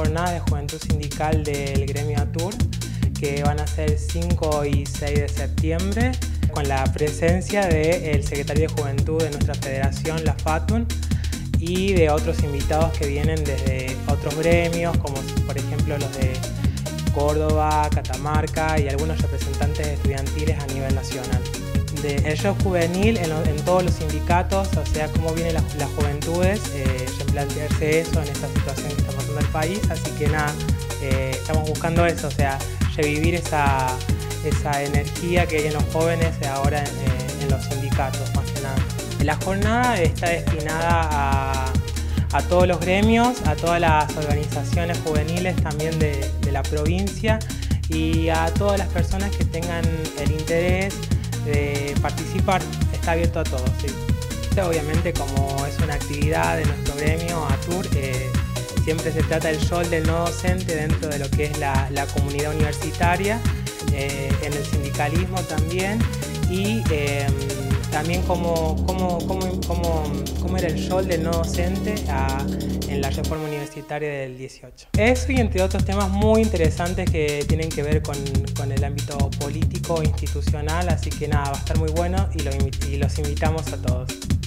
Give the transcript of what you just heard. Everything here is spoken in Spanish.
jornadas de juventud sindical del gremio ATUR, que van a ser 5 y 6 de septiembre, con la presencia del secretario de Juventud de nuestra federación, la FATUN, y de otros invitados que vienen desde otros gremios, como por ejemplo los de Córdoba, Catamarca y algunos representantes estudiantiles a nivel nacional. De el show juvenil en, todos los sindicatos, o sea, cómo vienen las, juventudes, eh, replantearse eso en esta situación que está pasando el país, así que nada, eh, estamos buscando eso, o sea, revivir esa, esa energía que hay en los jóvenes ahora en, en los sindicatos, más que nada. La jornada está destinada a a todos los gremios, a todas las organizaciones juveniles también de, la provincia y a todas las personas que tengan el interés de participar. Está abierto a todos. Obviamente como es una actividad de nuestro gremio, ATUR, eh, siempre se trata del rol del no docente dentro de lo que es la, comunidad universitaria, eh, en el sindicalismo también y em, también cómo, cómo, cómo, era el rol del no docente en reforma universitaria del 18. Eso y entre otros temas muy interesantes que tienen que ver con, el ámbito político, institucional, así que nada, va a estar muy bueno y los invitamos a todos.